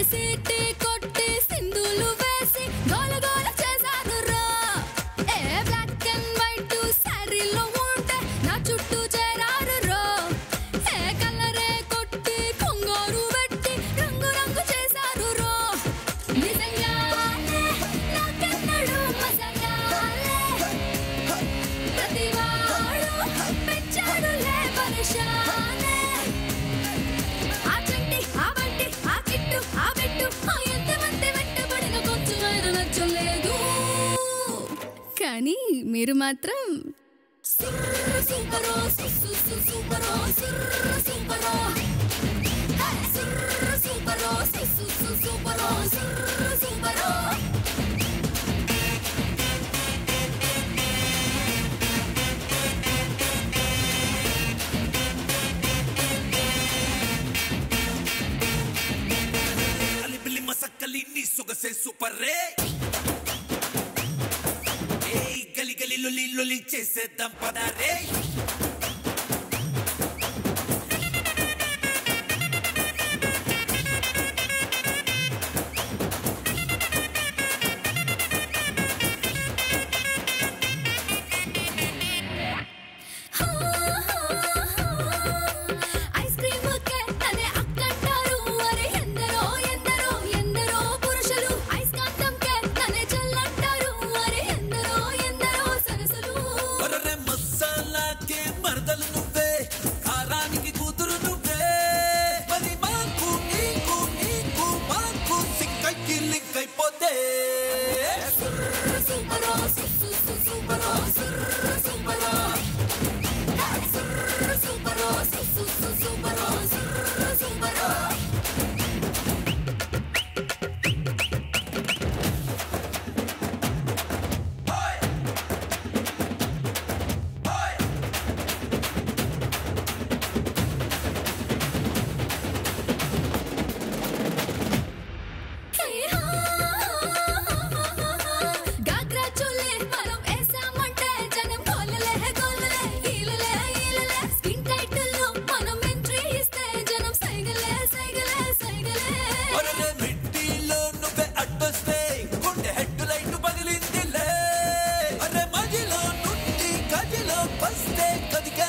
பேசிட்டு నచ్చలేదు కానీ మీరు మాత్రం సూపరో సూపర్ రే. ఏ గలి గలి లొలి లొలి చేసేద్దాం పదారే மாறுதல்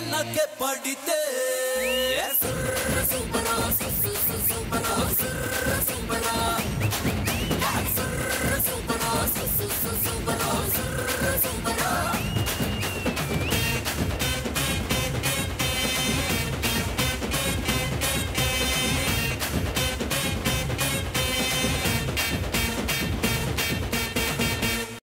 படித்தே